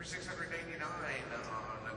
Number 689 on uh,